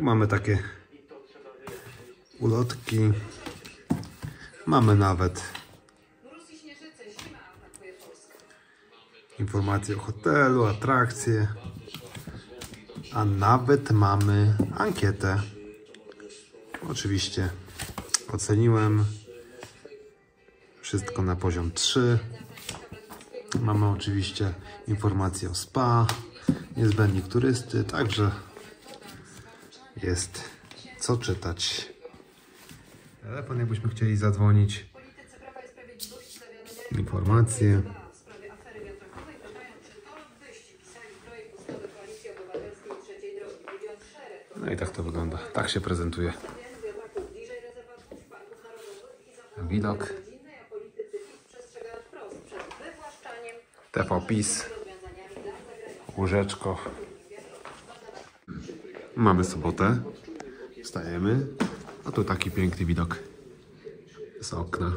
mamy takie ulotki. Mamy nawet informacje o hotelu, atrakcje. A nawet mamy ankietę. Oczywiście oceniłem wszystko na poziom 3. Mamy oczywiście informacje o spa, niezbędnik turysty, także jest co czytać. Telefon jakbyśmy chcieli zadzwonić. Informacje. No i tak to wygląda. Tak się prezentuje. Widok. TV PiS. Łóżeczko. Mamy sobotę. Wstajemy. A tu taki piękny widok z okna.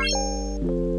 Música